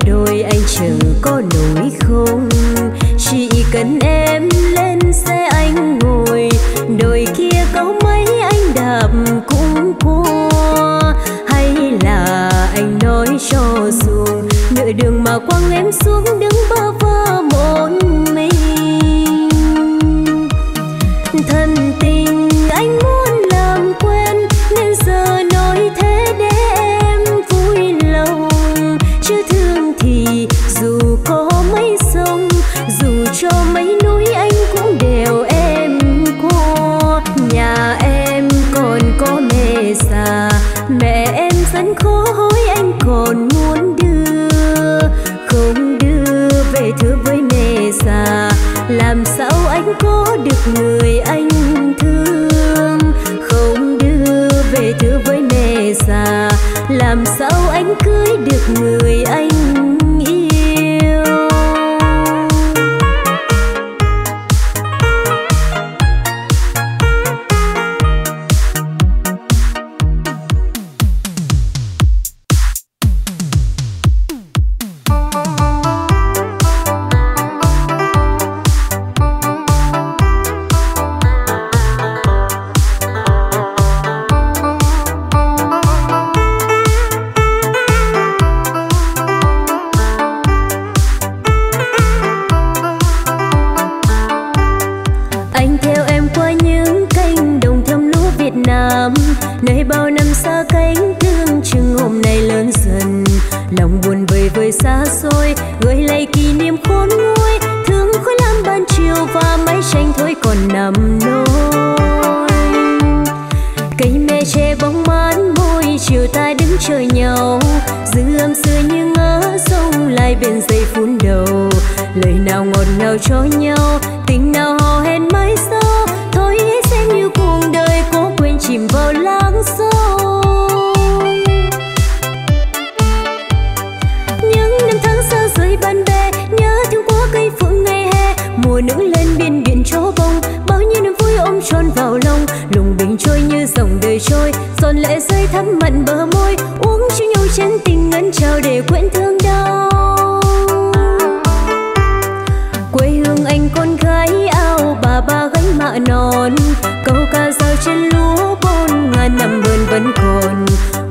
đôi anh chẳng có nổi không chỉ cần em lên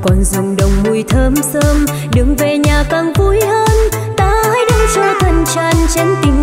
còn dùng đồng mùi thơm sớm đường về nhà càng vui hơn, ta hãy đứng cho thân tràn chén tình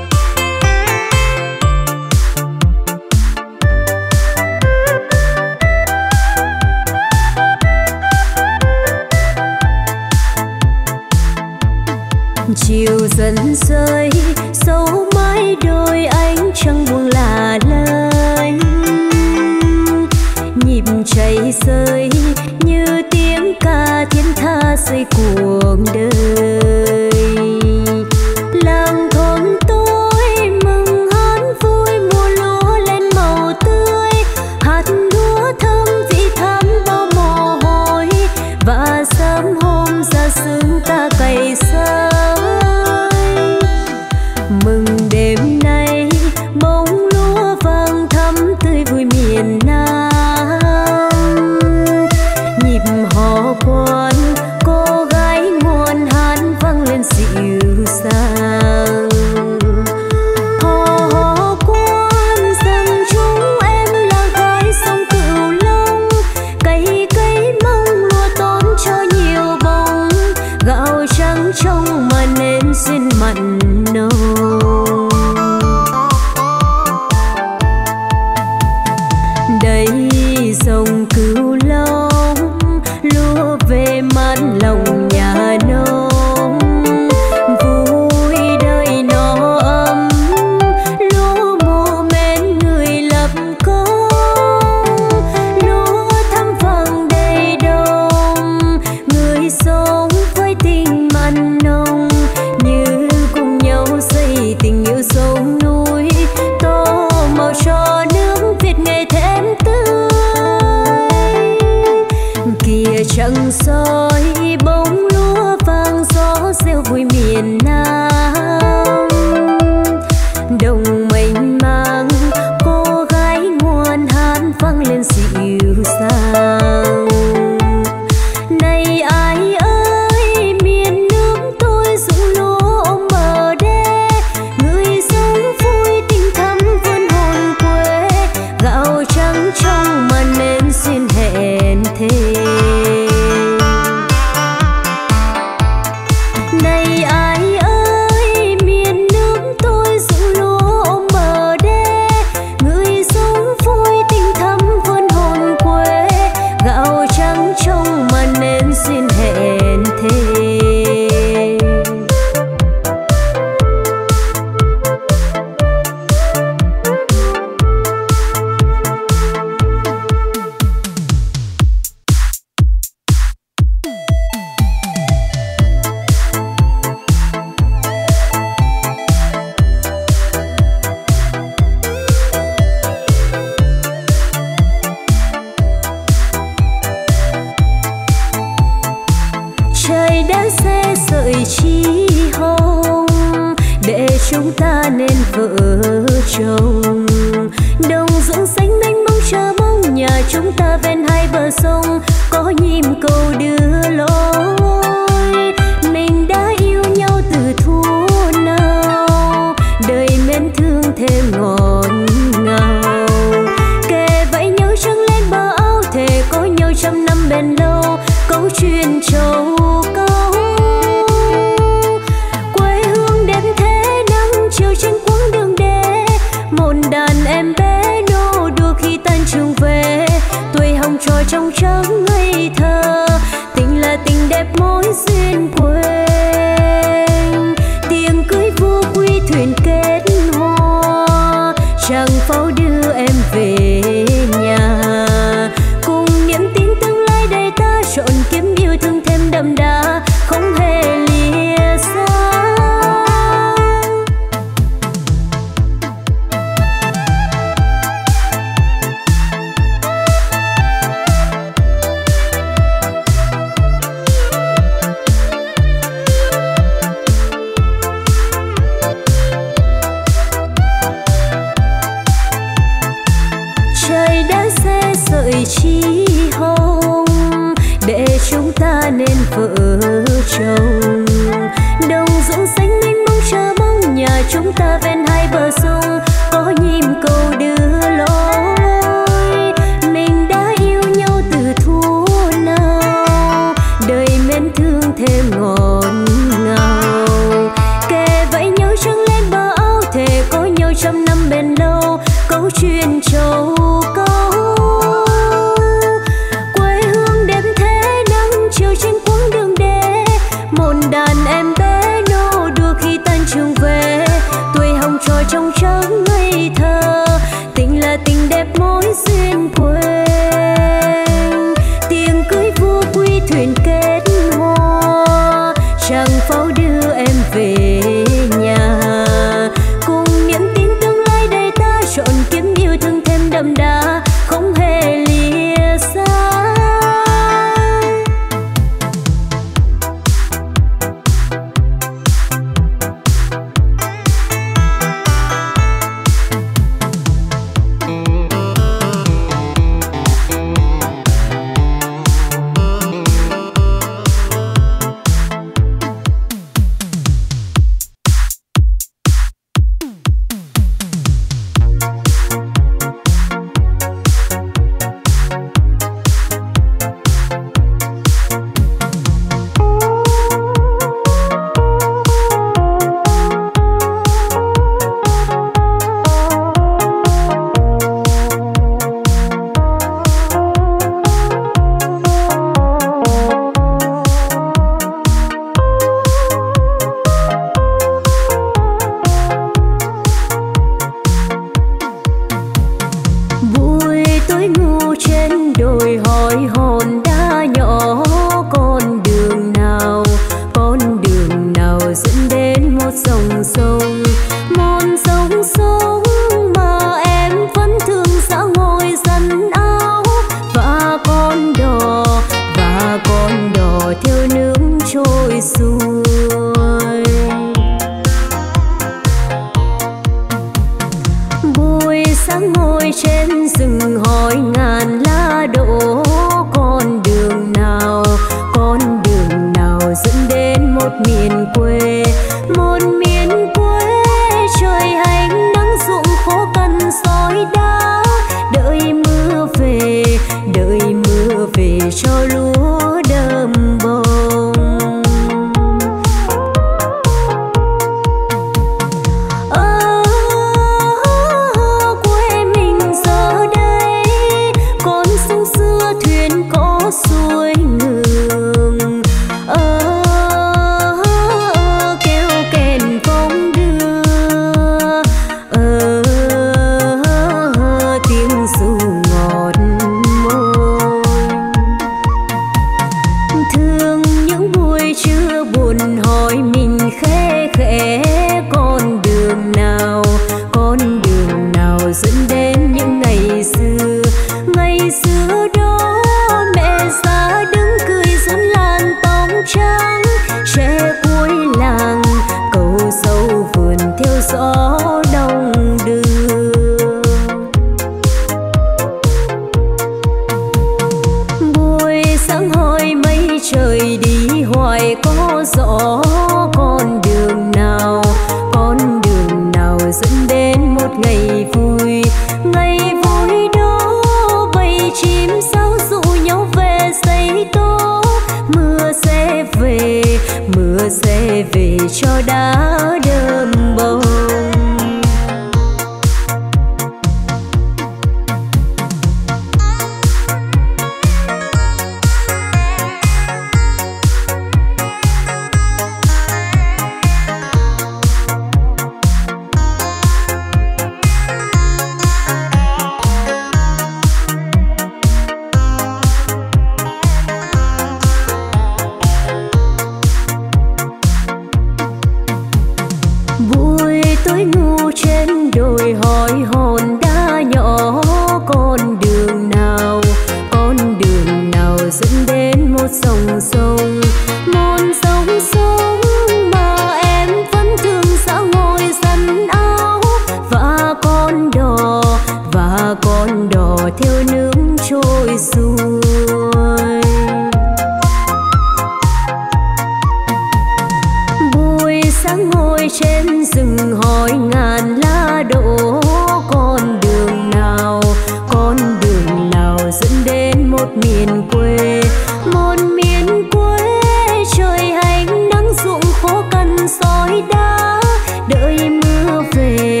đợi mưa về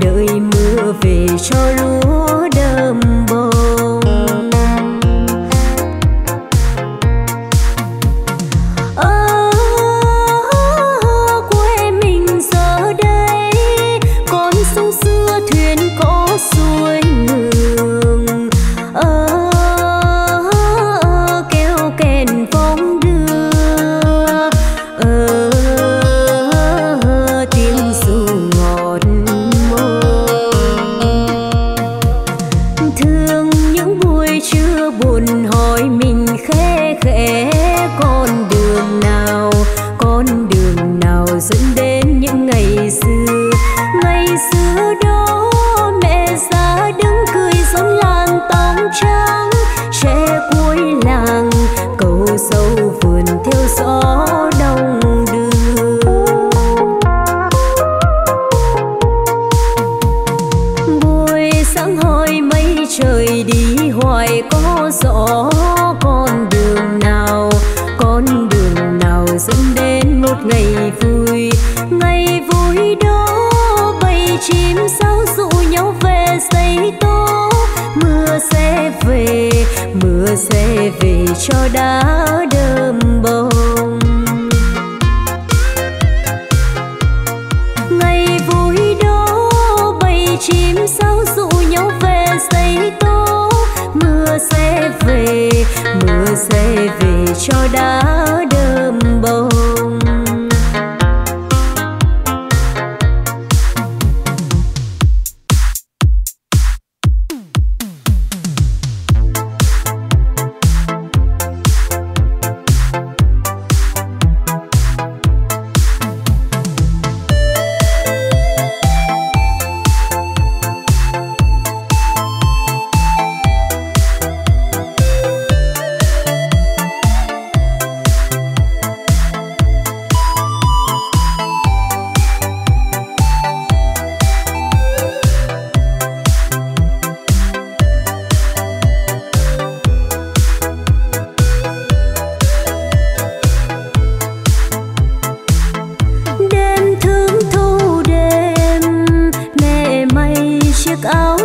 đợi mưa về cho luôn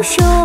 修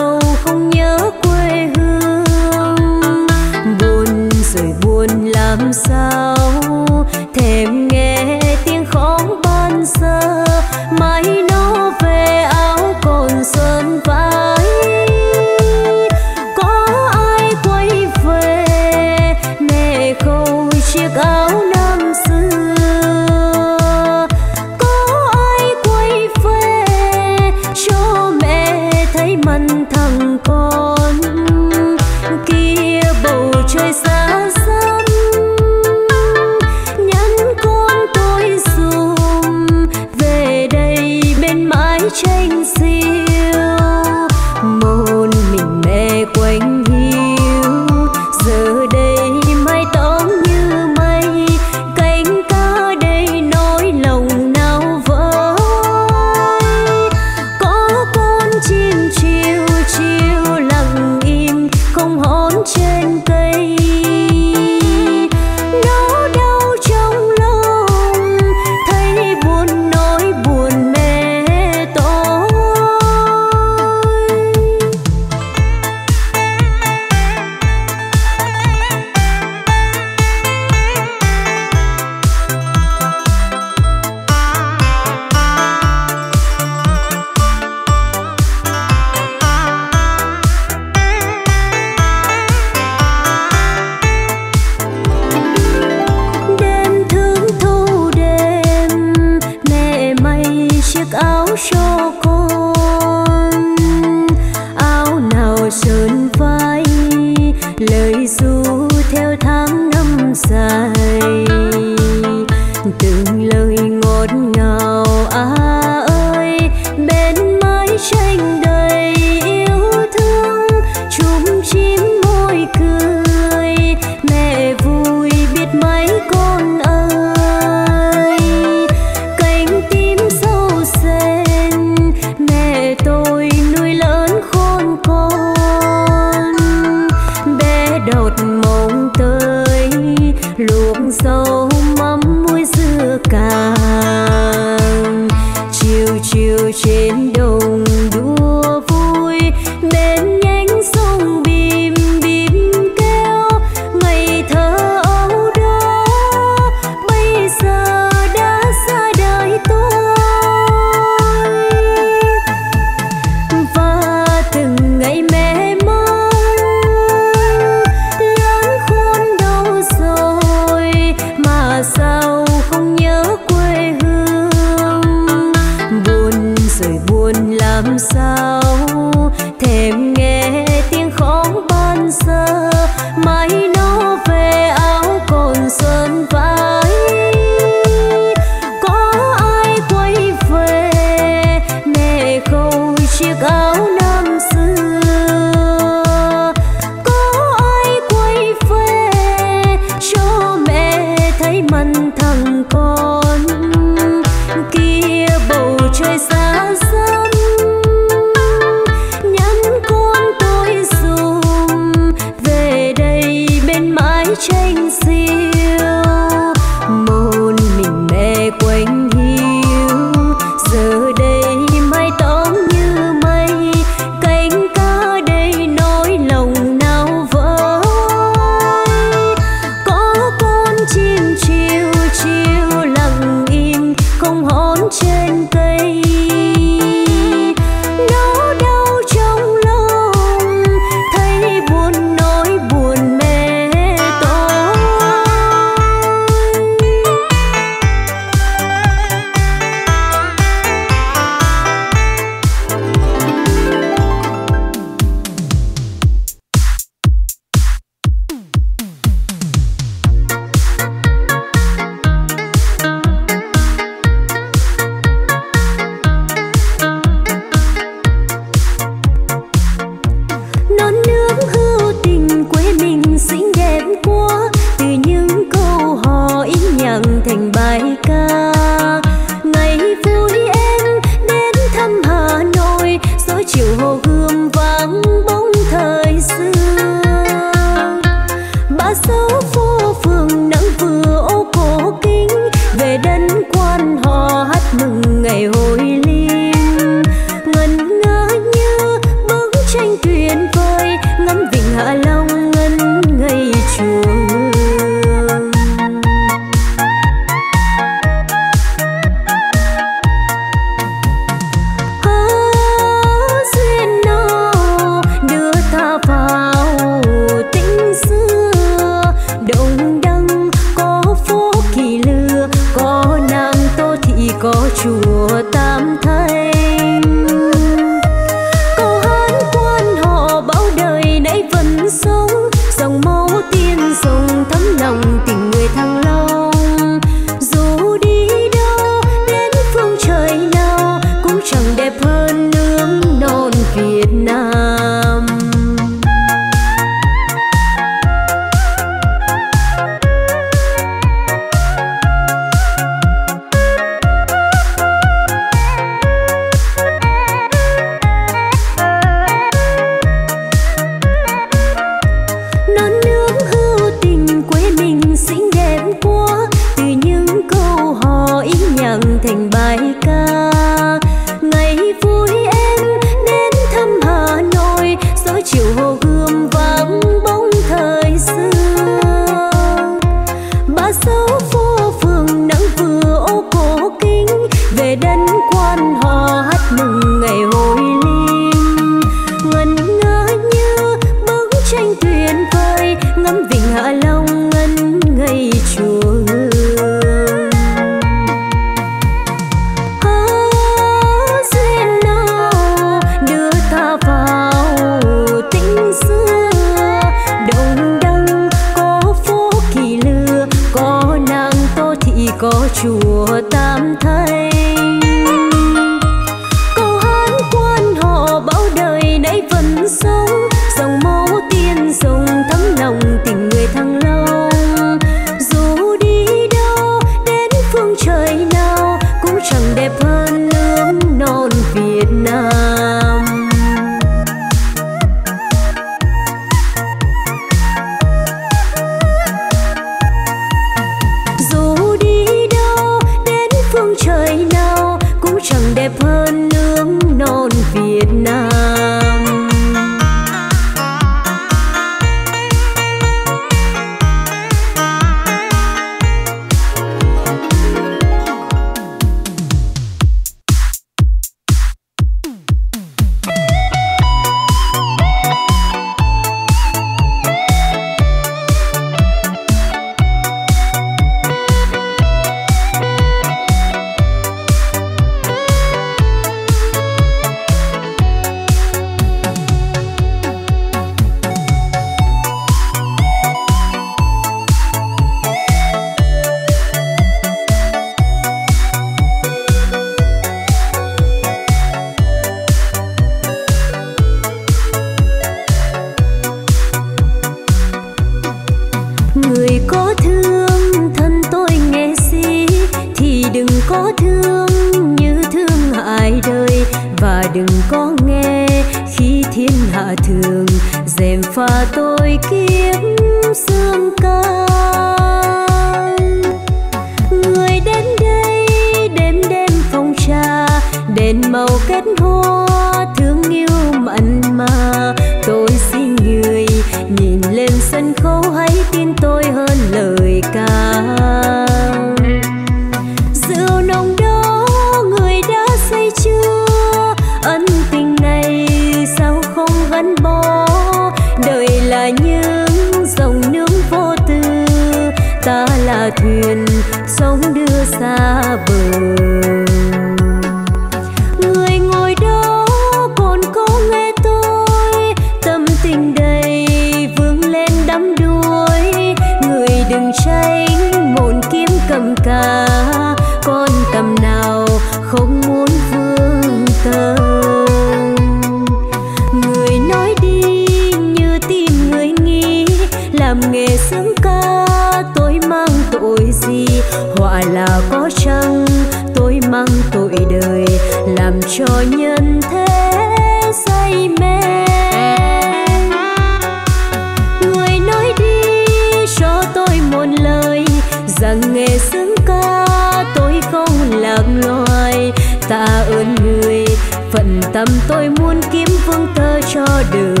tầm tôi muốn kiếm vương thơ cho đời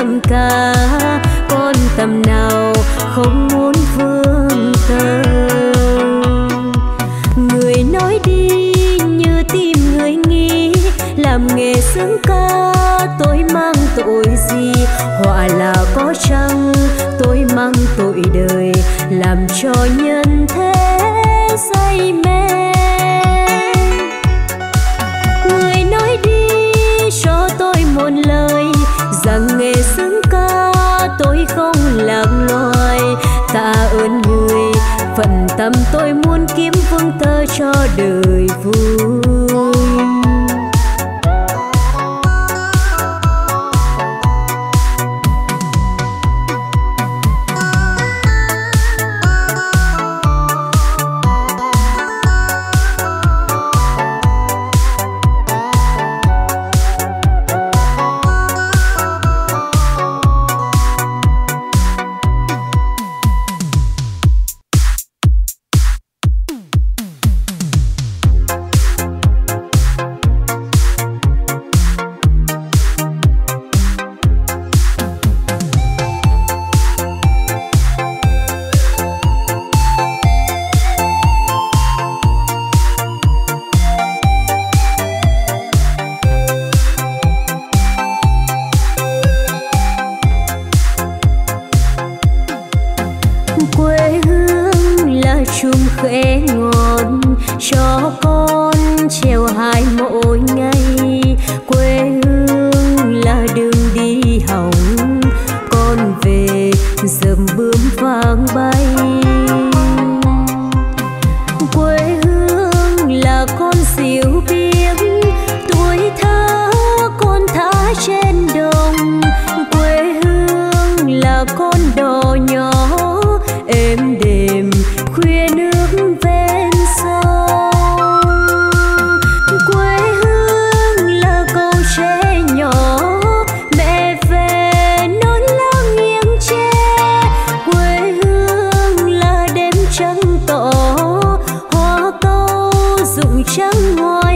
cầm ca, con tầm nào không muốn vương tâm người nói đi như tim người nghĩ, làm nghề sướng ca, tôi mang tội gì? Họa là có chăng tôi mang tội đời, làm cho nhớ tạ ơn người. Phần tâm tôi muốn kiếm vương thơ cho đời vui. Trắng ngoài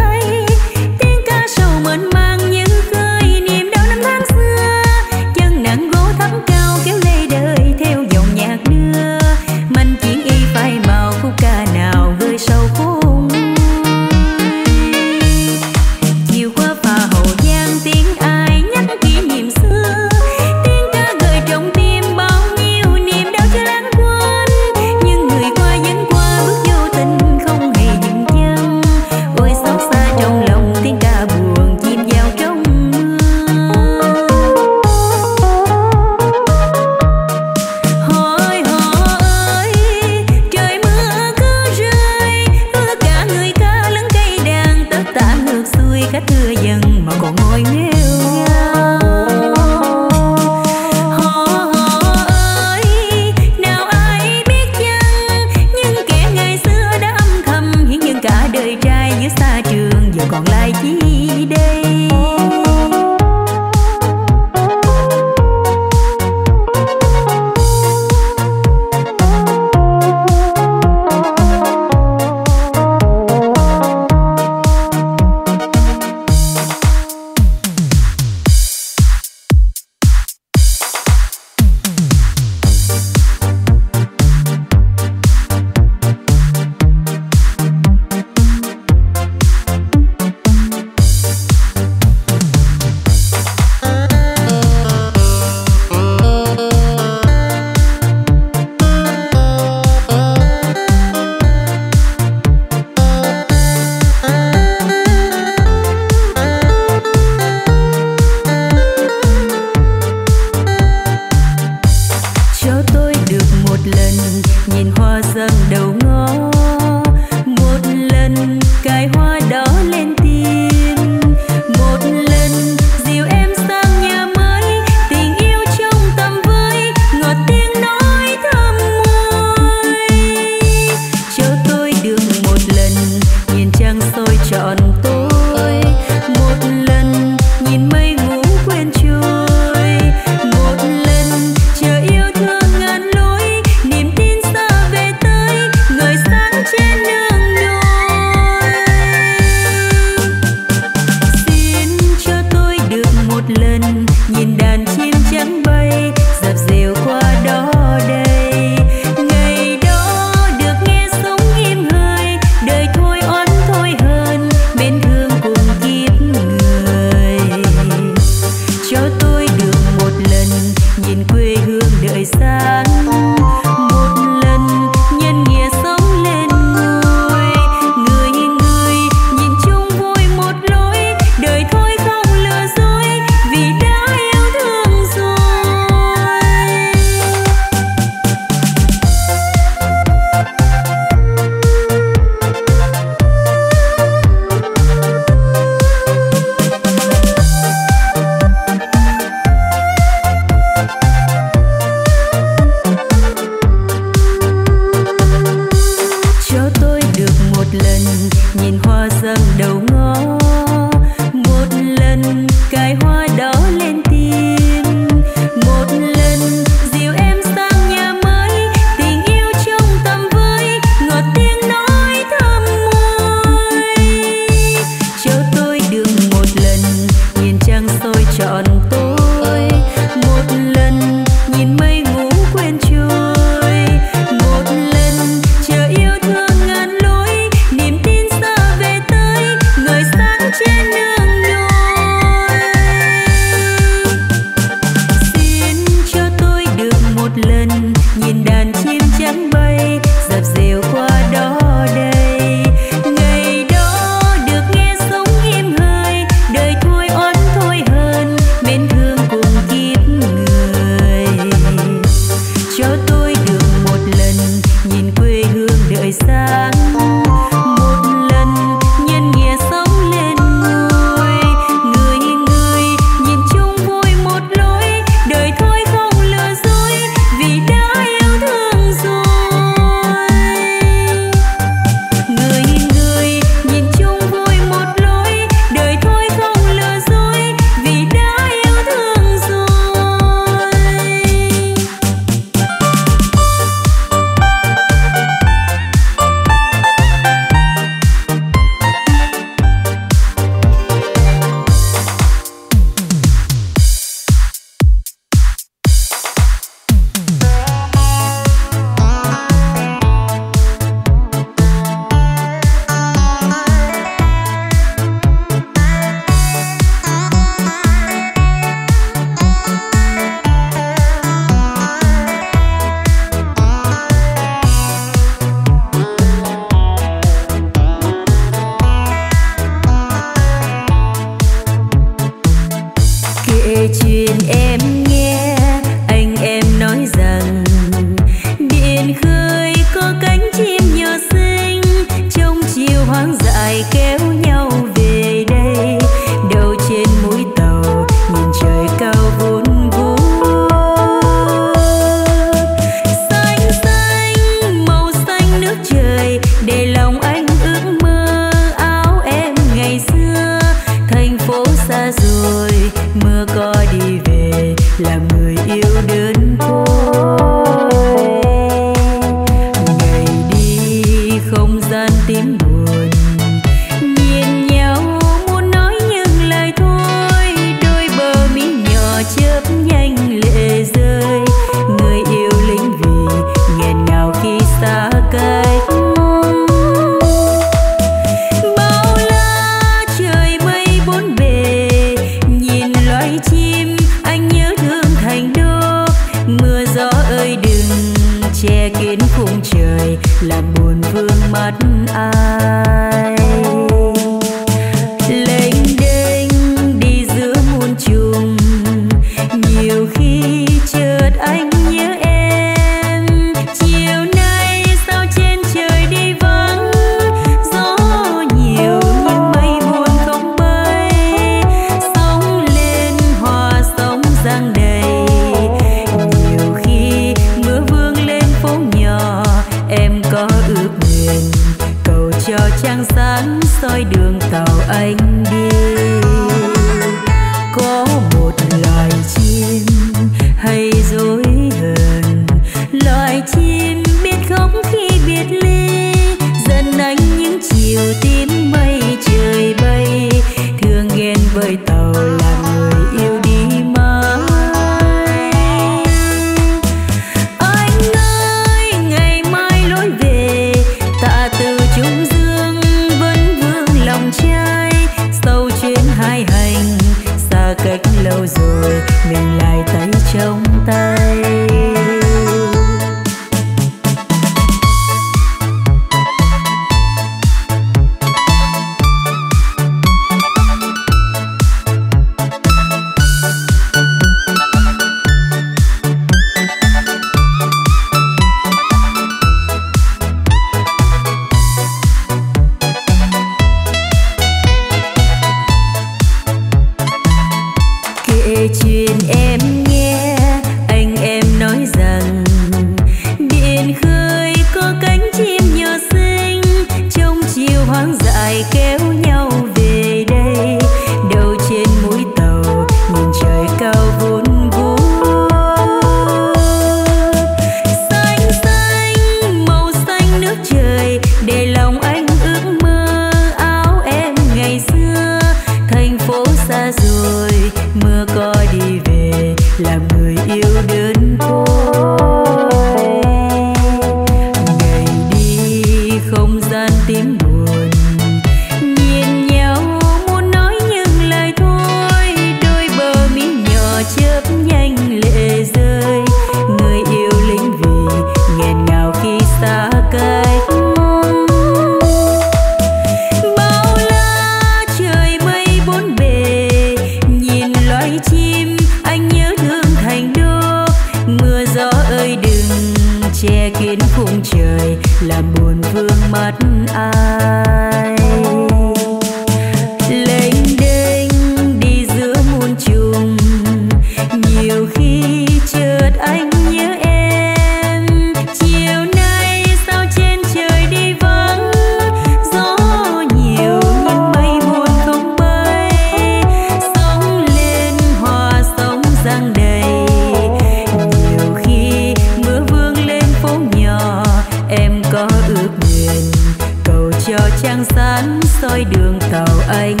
đường tàu anh.